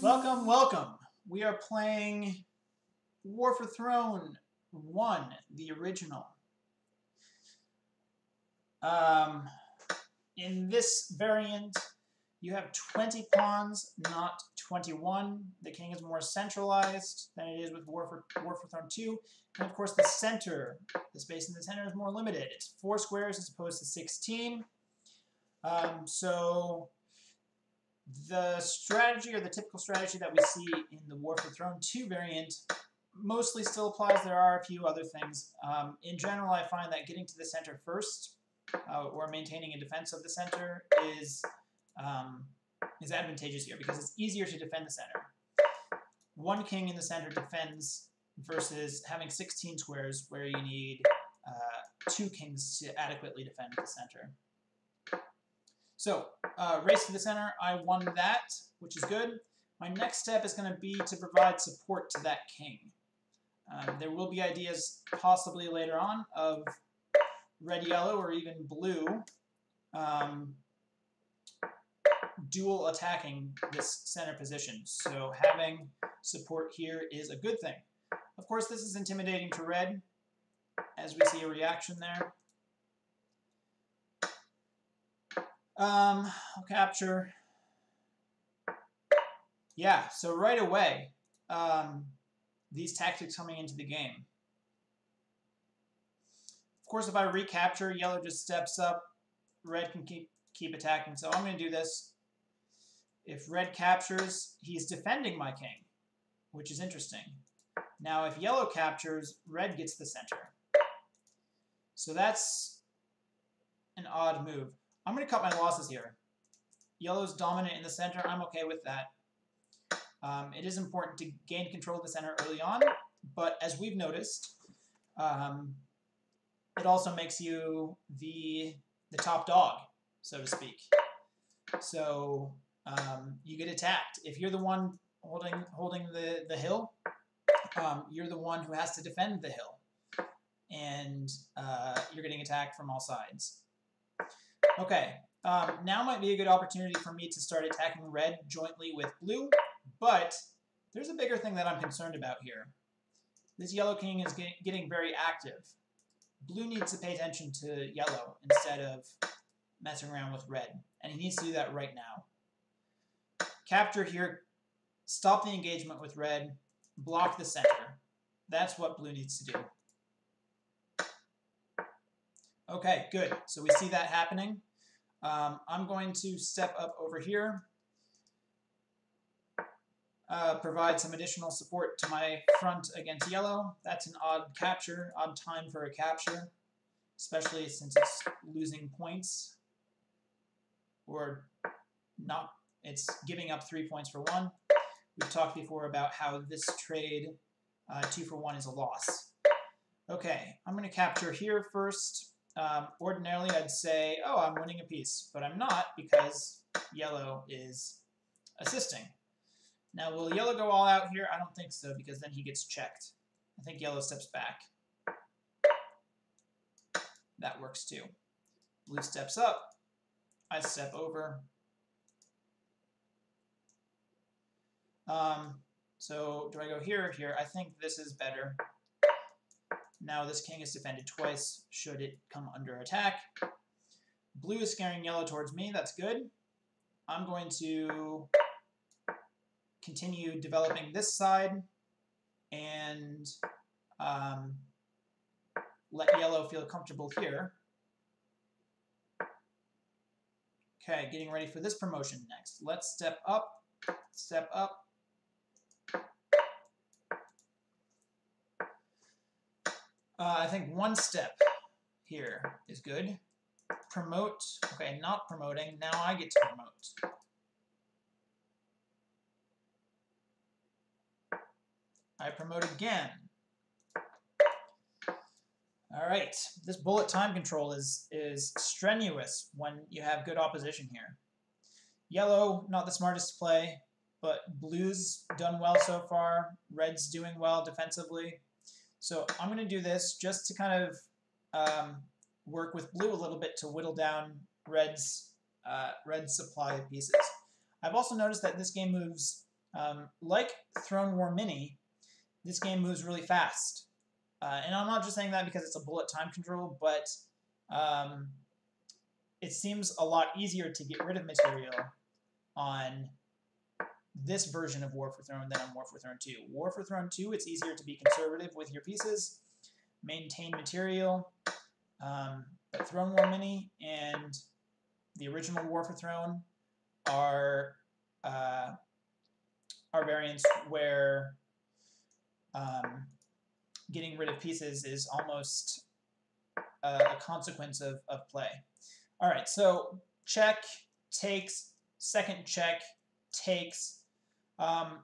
Welcome, welcome. We are playing War for Throne 1, the original. Um, in this variant, you have 20 pawns, not 21. The king is more centralized than it is with War for, War for Throne 2. And of course, the center, the space in the center is more limited. It's four squares as opposed to 16. Um, so the strategy or the typical strategy that we see in the War for Throne 2 variant mostly still applies. There are a few other things. Um, in general, I find that getting to the center first uh, or maintaining a defense of the center is um, is advantageous here because it's easier to defend the center. One king in the center defends versus having 16 squares where you need uh, two kings to adequately defend the center. So, uh, race to the center, I won that, which is good. My next step is going to be to provide support to that king. Um, there will be ideas possibly later on of red, yellow, or even blue um, dual attacking this center position. So having support here is a good thing. Of course, this is intimidating to red, as we see a reaction there. Um, I'll capture. Yeah, so right away, um, these tactics coming into the game. Of course, if I recapture, yellow just steps up, red can keep keep attacking. So I'm going to do this. If red captures, he's defending my king, which is interesting. Now, if yellow captures, red gets the center. So that's an odd move. I'm going to cut my losses here. Yellow's dominant in the center. I'm okay with that. Um, it is important to gain control of the center early on, but as we've noticed, um, it also makes you the the top dog, so to speak. So um, you get attacked. If you're the one holding holding the the hill, um, you're the one who has to defend the hill, and uh, you're getting attacked from all sides. Okay, um, now might be a good opportunity for me to start attacking red jointly with blue, but there's a bigger thing that I'm concerned about here. This yellow king is get, getting very active. Blue needs to pay attention to yellow instead of messing around with red, and he needs to do that right now. Capture here, stop the engagement with red, block the center. That's what blue needs to do. Okay, good. So we see that happening. Um, I'm going to step up over here, uh, provide some additional support to my front against yellow. That's an odd capture, odd time for a capture, especially since it's losing points, or not, it's giving up three points for one. We've talked before about how this trade, uh, two for one, is a loss. Okay, I'm going to capture here first. Um, ordinarily, I'd say, oh, I'm winning a piece, but I'm not because yellow is assisting. Now, will yellow go all out here? I don't think so, because then he gets checked. I think yellow steps back. That works too. Blue steps up. I step over. Um, so do I go here or here? I think this is better. Now this king is defended twice should it come under attack. Blue is scaring yellow towards me. That's good. I'm going to continue developing this side and um, let yellow feel comfortable here. Okay, getting ready for this promotion next. Let's step up, step up, Uh, I think one step here is good. Promote. Okay, not promoting. Now I get to promote. I promote again. All right, this bullet time control is, is strenuous when you have good opposition here. Yellow, not the smartest play, but blue's done well so far. Red's doing well defensively. So I'm going to do this just to kind of um, work with blue a little bit to whittle down red's uh, supply of pieces. I've also noticed that this game moves, um, like Throne War Mini, this game moves really fast. Uh, and I'm not just saying that because it's a bullet time control, but um, it seems a lot easier to get rid of material on this version of War for Throne than on War for Throne 2. War for Throne 2, it's easier to be conservative with your pieces, maintain material, um, but Throne War Mini and the original War for Throne are uh, are variants where um, getting rid of pieces is almost a, a consequence of, of play. All right, so check, takes, second check, takes. Um,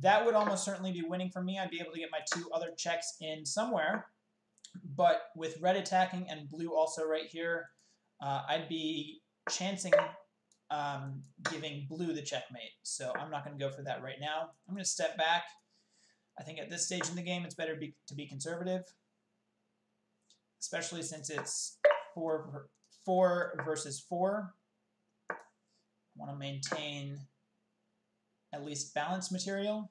that would almost certainly be winning for me. I'd be able to get my two other checks in somewhere. But with red attacking and blue also right here, uh, I'd be chancing um, giving blue the checkmate. So I'm not going to go for that right now. I'm going to step back. I think at this stage in the game, it's better be, to be conservative, especially since it's four, four versus four. I want to maintain at least balanced material.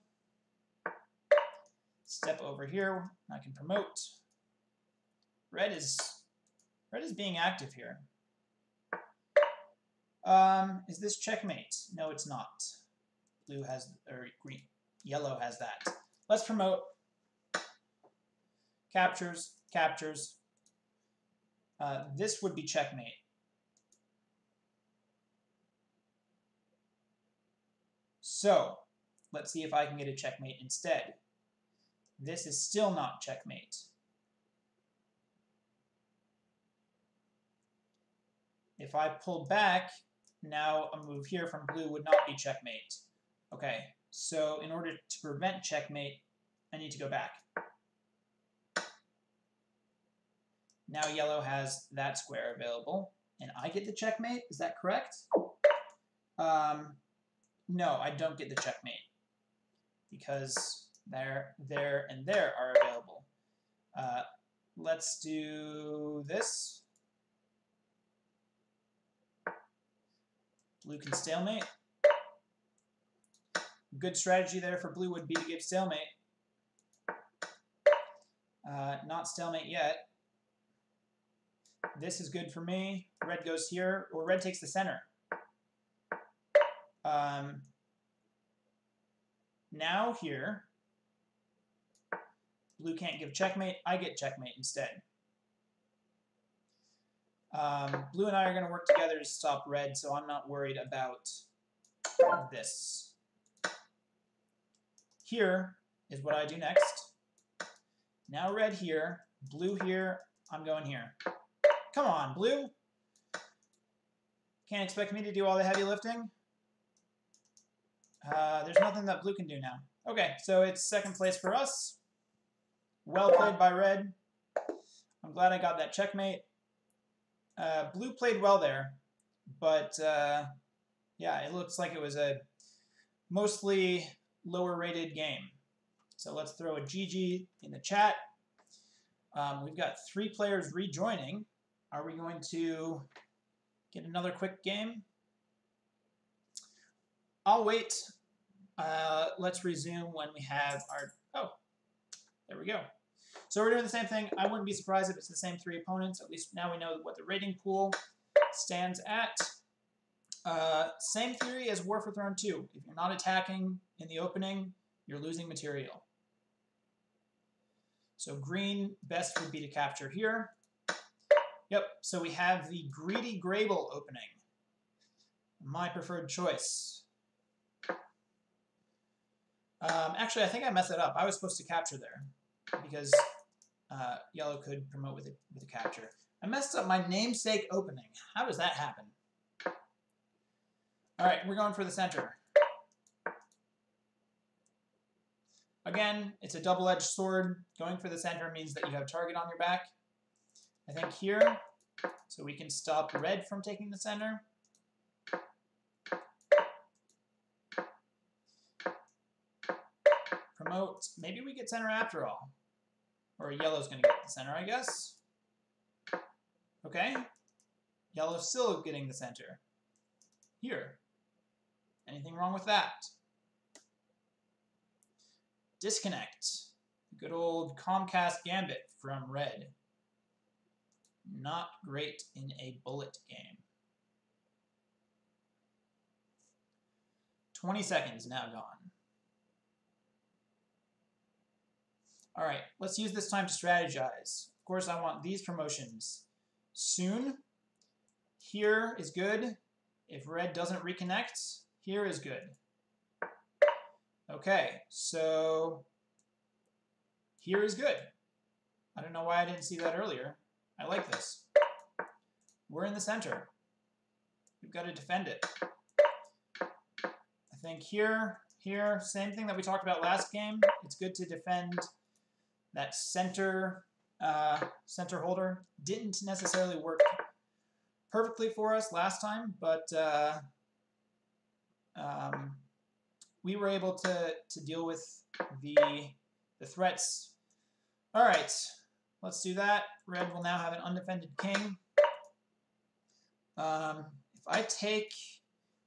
Step over here. I can promote. Red is red is being active here. Um, is this checkmate? No, it's not. Blue has, or green, yellow has that. Let's promote. Captures, captures. Uh, this would be checkmate. So, let's see if I can get a checkmate instead. This is still not checkmate. If I pull back, now a move here from blue would not be checkmate. Okay, so in order to prevent checkmate, I need to go back. Now yellow has that square available, and I get the checkmate. Is that correct? Um, no, I don't get the checkmate because there, there, and there are available. Uh, let's do this. Blue can stalemate. Good strategy there for blue would be to give stalemate. Uh, not stalemate yet. This is good for me. Red goes here, or red takes the center. Um, now here, blue can't give checkmate. I get checkmate instead. Um, blue and I are going to work together to stop red, so I'm not worried about this. Here is what I do next. Now red here, blue here, I'm going here. Come on, blue. Can't expect me to do all the heavy lifting. Uh, there's nothing that blue can do now. Okay, so it's second place for us. Well played by red. I'm glad I got that checkmate. Uh, blue played well there, but uh, yeah, it looks like it was a mostly lower rated game. So let's throw a GG in the chat. Um, we've got three players rejoining. Are we going to get another quick game? I'll wait. Uh, let's resume when we have our... Oh, there we go. So we're doing the same thing. I wouldn't be surprised if it's the same three opponents. At least now we know what the rating pool stands at. Uh, same theory as War for Throne 2. If you're not attacking in the opening, you're losing material. So green, best would be to capture here. Yep, so we have the Greedy Grable opening. My preferred choice. Um, actually, I think I messed it up. I was supposed to capture there because uh, yellow could promote with a, with a capture. I messed up my namesake opening. How does that happen? All right, we're going for the center. Again, it's a double-edged sword. Going for the center means that you have target on your back. I think here, so we can stop red from taking the center. Promote. Maybe we get center after all. Or yellow's going to get the center, I guess. Okay. Yellow still getting the center. Here. Anything wrong with that? Disconnect. Good old Comcast Gambit from red. Not great in a bullet game. 20 seconds now gone. All right, let's use this time to strategize. Of course, I want these promotions soon. Here is good. If red doesn't reconnect, here is good. Okay, so here is good. I don't know why I didn't see that earlier. I like this. We're in the center. We've got to defend it. I think here, here, same thing that we talked about last game. It's good to defend that center uh, center holder. Didn't necessarily work perfectly for us last time, but uh, um, we were able to, to deal with the, the threats. All right, let's do that. Red will now have an undefended king. Um, if I take,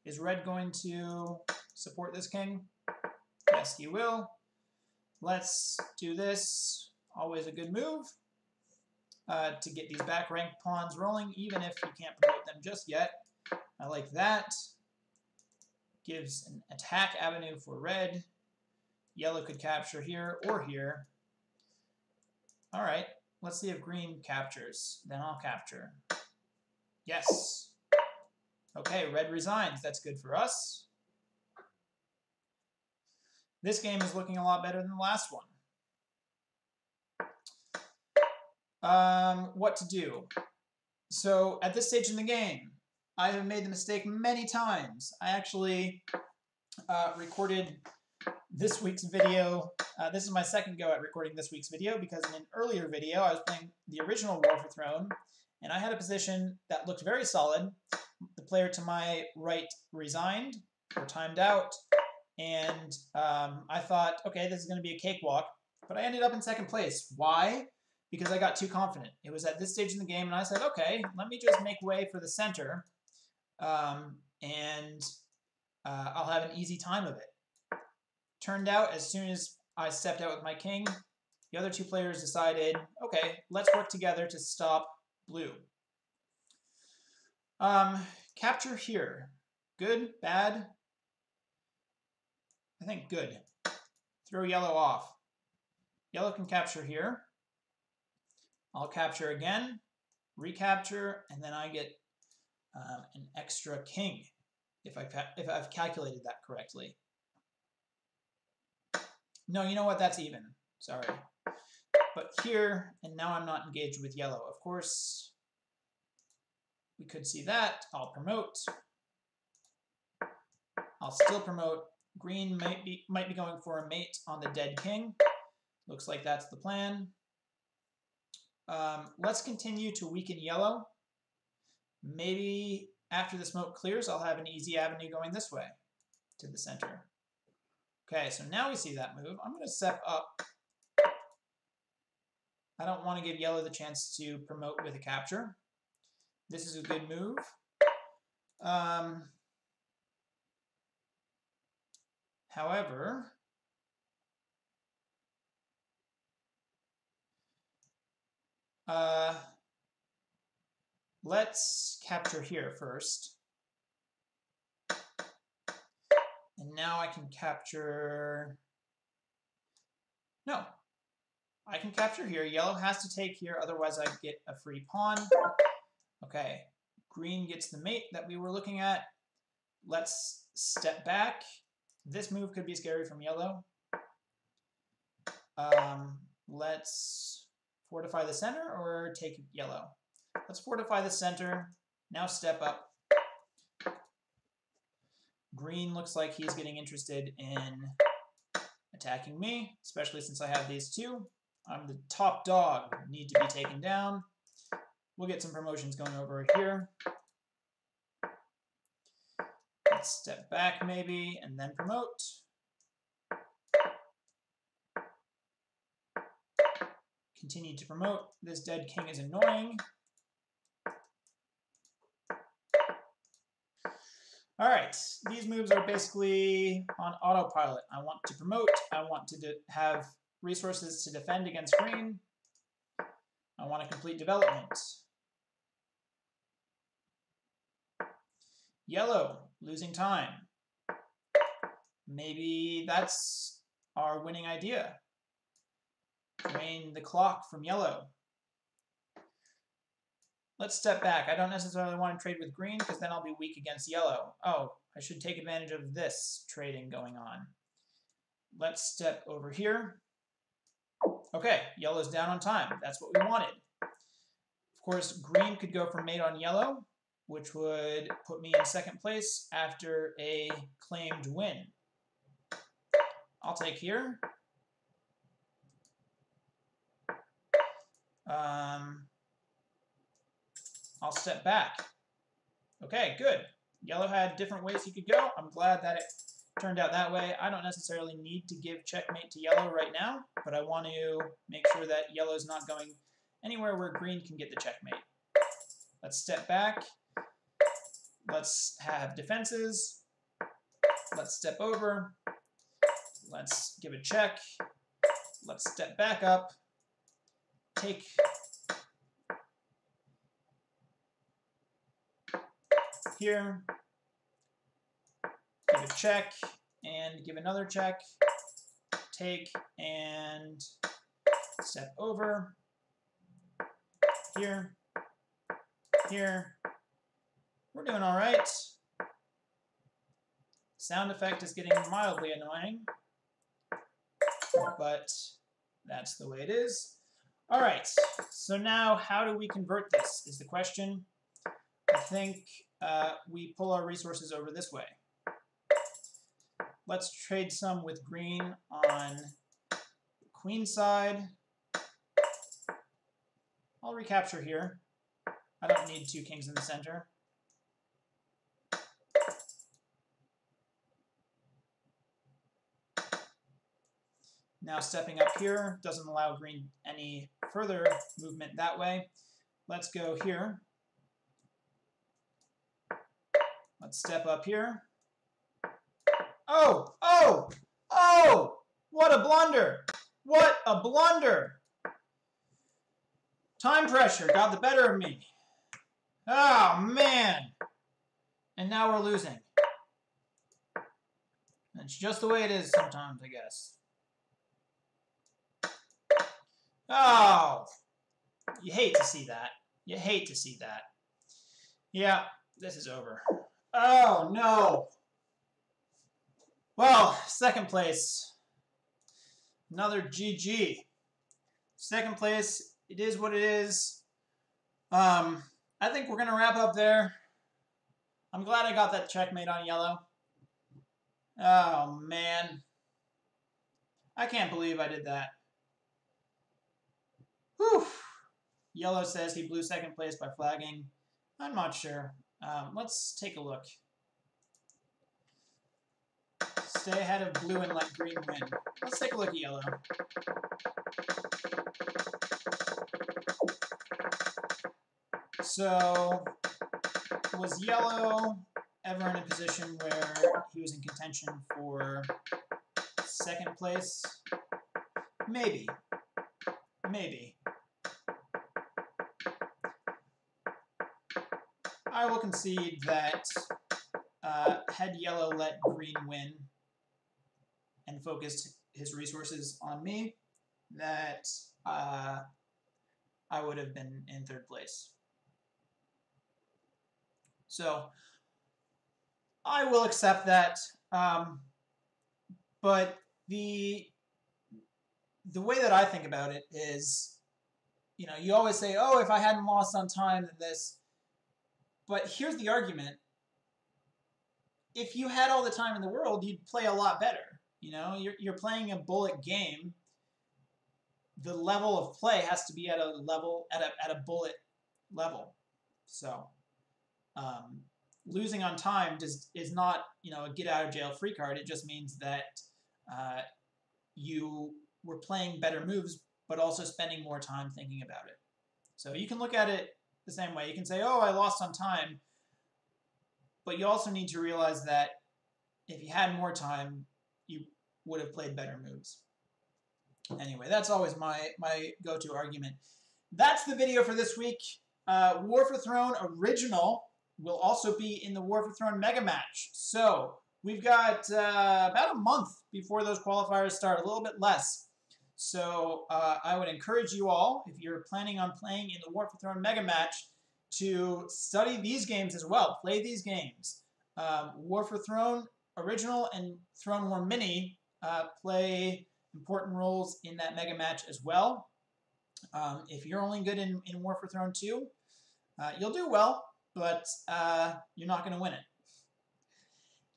is red going to support this king? Yes, he will. Let's do this. Always a good move uh, to get these back ranked pawns rolling, even if you can't promote them just yet. I like that. Gives an attack avenue for red. Yellow could capture here or here. All right, let's see if green captures. Then I'll capture. Yes. Okay, red resigns. That's good for us. This game is looking a lot better than the last one. Um, what to do? So at this stage in the game, I have made the mistake many times. I actually uh, recorded this week's video. Uh, this is my second go at recording this week's video because in an earlier video I was playing the original War for Throne and I had a position that looked very solid. The player to my right resigned or timed out and um, I thought, okay, this is going to be a cakewalk, but I ended up in second place. Why? because I got too confident. It was at this stage in the game, and I said, okay, let me just make way for the center, um, and uh, I'll have an easy time of it. Turned out, as soon as I stepped out with my king, the other two players decided, okay, let's work together to stop blue. Um, capture here. Good, bad? I think good. Throw yellow off. Yellow can capture here. I'll capture again, recapture, and then I get um, an extra king if, I, if I've calculated that correctly. No, you know what? That's even. Sorry. But here, and now I'm not engaged with yellow. Of course, we could see that. I'll promote. I'll still promote. Green might be, might be going for a mate on the dead king. Looks like that's the plan. Um, let's continue to weaken yellow. Maybe after the smoke clears, I'll have an easy avenue going this way to the center. Okay, so now we see that move. I'm going to step up. I don't want to give yellow the chance to promote with a capture. This is a good move. Um, however, Uh, let's capture here first. And now I can capture... No. I can capture here. Yellow has to take here, otherwise I get a free pawn. Okay. Green gets the mate that we were looking at. Let's step back. This move could be scary from yellow. Um, let's Fortify the center or take yellow? Let's fortify the center. Now step up. Green looks like he's getting interested in attacking me, especially since I have these two. I'm the top dog, need to be taken down. We'll get some promotions going over here. Step back maybe, and then promote. Continue to promote. This dead king is annoying. All right, these moves are basically on autopilot. I want to promote, I want to have resources to defend against green, I want to complete development. Yellow, losing time. Maybe that's our winning idea. Drain the clock from yellow. Let's step back. I don't necessarily want to trade with green because then I'll be weak against yellow. Oh, I should take advantage of this trading going on. Let's step over here. Okay, yellow's down on time. That's what we wanted. Of course, green could go for mate on yellow, which would put me in second place after a claimed win. I'll take here. Um, I'll step back. Okay, good. Yellow had different ways he could go. I'm glad that it turned out that way. I don't necessarily need to give checkmate to yellow right now, but I want to make sure that yellow's not going anywhere where green can get the checkmate. Let's step back. Let's have defenses. Let's step over. Let's give a check. Let's step back up. Take here. Give a check and give another check. Take and step over. Here. Here. We're doing all right. Sound effect is getting mildly annoying but that's the way it is. All right, so now how do we convert this is the question. I think uh, we pull our resources over this way. Let's trade some with green on the queen side. I'll recapture here. I don't need two kings in the center. Now stepping up here doesn't allow green any further movement that way. Let's go here. Let's step up here. Oh, oh, oh, what a blunder. What a blunder. Time pressure got the better of me. Oh, man. And now we're losing. It's just the way it is sometimes, I guess. Oh, you hate to see that. You hate to see that. Yeah, this is over. Oh, no. Well, second place. Another GG. Second place, it is what it is. Um, I think we're going to wrap up there. I'm glad I got that checkmate on yellow. Oh, man. I can't believe I did that. Yellow says he blew second place by flagging. I'm not sure. Um, let's take a look. Stay ahead of blue and let green win. Let's take a look at yellow. So, was yellow ever in a position where he was in contention for second place? Maybe. Maybe. I will concede that uh, had yellow let green win and focused his resources on me, that uh, I would have been in third place. So I will accept that, um, but the the way that I think about it is, you know, you always say, oh, if I hadn't lost on time, then this. But here's the argument. If you had all the time in the world, you'd play a lot better. You know, you're, you're playing a bullet game. The level of play has to be at a level, at a, at a bullet level. So, um, losing on time does, is not, you know, a get out of jail free card. It just means that uh, you were playing better moves, but also spending more time thinking about it. So you can look at it the same way. You can say, oh, I lost on time. but you also need to realize that if you had more time, you would have played better moves. Anyway, that's always my, my go-to argument. That's the video for this week. Uh, War for Throne Original will also be in the War for Throne Mega Match. So we've got uh, about a month before those qualifiers start, a little bit less. So uh, I would encourage you all, if you're planning on playing in the War for Throne Mega Match, to study these games as well. Play these games. Um, War for Throne Original and Throne War Mini uh, play important roles in that mega match as well. Um, if you're only good in, in War for Throne 2, uh, you'll do well, but uh, you're not going to win it.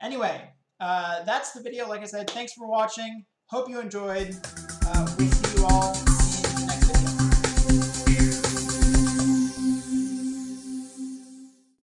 Anyway, uh, that's the video. Like I said, thanks for watching. Hope you enjoyed. Uh, we see you all